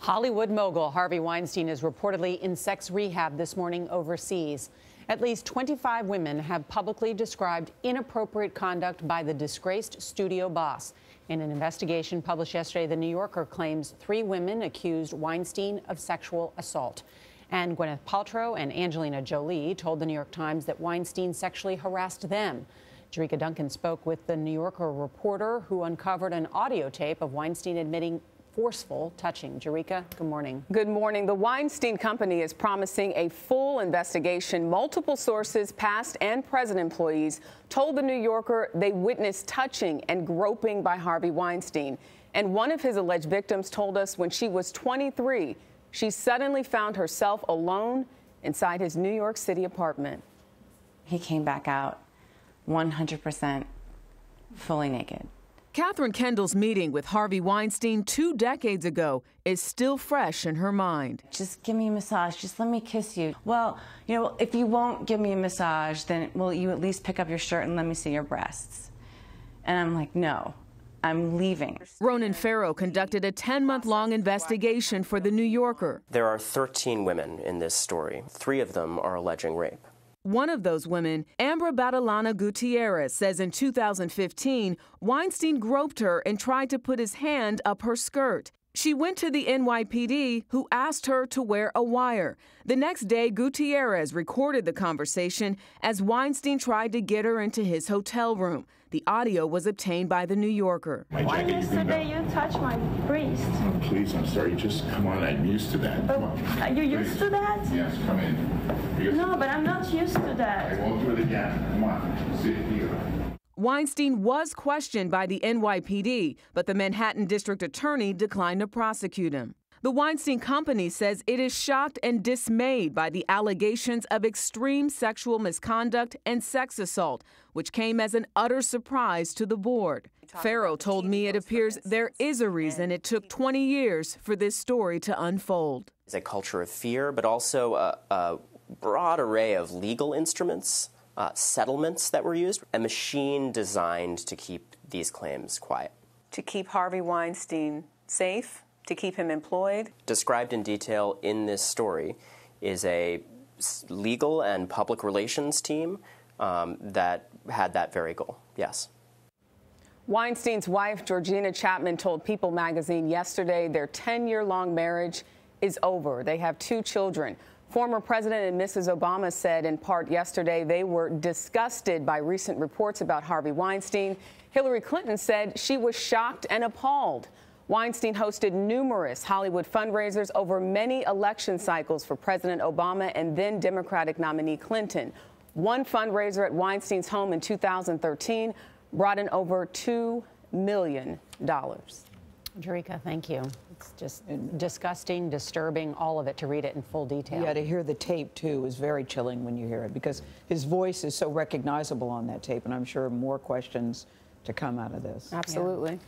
Hollywood mogul Harvey Weinstein is reportedly in sex rehab this morning overseas. At least 25 women have publicly described inappropriate conduct by the disgraced studio boss. In an investigation published yesterday, The New Yorker claims three women accused Weinstein of sexual assault. And Gwyneth Paltrow and Angelina Jolie told The New York Times that Weinstein sexually harassed them. Jericka Duncan spoke with The New Yorker reporter who uncovered an audio tape of Weinstein admitting forceful touching. Jericka, good morning. Good morning. The Weinstein Company is promising a full investigation. Multiple sources, past and present employees, told The New Yorker they witnessed touching and groping by Harvey Weinstein. And one of his alleged victims told us when she was 23, she suddenly found herself alone inside his New York City apartment. He came back out 100% fully naked. Katherine Kendall's meeting with Harvey Weinstein two decades ago is still fresh in her mind. Just give me a massage. Just let me kiss you. Well, you know, if you won't give me a massage, then will you at least pick up your shirt and let me see your breasts? And I'm like, no. I'm leaving. Ronan Farrow conducted a 10 month long investigation for The New Yorker. There are 13 women in this story. Three of them are alleging rape. One of those women, Ambra Battilana Gutierrez, says in 2015, Weinstein groped her and tried to put his hand up her skirt. She went to the NYPD, who asked her to wear a wire. The next day, Gutierrez recorded the conversation as Weinstein tried to get her into his hotel room. The audio was obtained by The New Yorker. Why yesterday you touched my breast? Oh, please, I'm sorry. Just come on. I'm used to that. But oh, are you used to that? Yes, come in. No, but I'm not used to that. I won't do it again. Come on. Sit here. Weinstein was questioned by the NYPD, but the Manhattan District Attorney declined to prosecute him. The Weinstein Company says it is shocked and dismayed by the allegations of extreme sexual misconduct and sex assault, which came as an utter surprise to the board. Farrow told me it appears there is a reason it took 20 years for this story to unfold. It's a culture of fear, but also a, a broad array of legal instruments, uh, settlements that were used, a machine designed to keep these claims quiet. To keep Harvey Weinstein safe? to keep him employed? Described in detail in this story is a legal and public relations team um, that had that very goal, yes. Weinstein's wife, Georgina Chapman, told People magazine yesterday their 10 year long marriage is over. They have two children. Former President and Mrs. Obama said in part yesterday they were disgusted by recent reports about Harvey Weinstein. Hillary Clinton said she was shocked and appalled. Weinstein hosted numerous Hollywood fundraisers over many election cycles for President Obama and then Democratic nominee Clinton. One fundraiser at Weinstein's home in 2013 brought in over $2 million. Jericka, thank you. It's just disgusting, disturbing, all of it to read it in full detail. Yeah, to hear the tape too is very chilling when you hear it because his voice is so recognizable on that tape, and I'm sure more questions to come out of this. Absolutely. Yeah.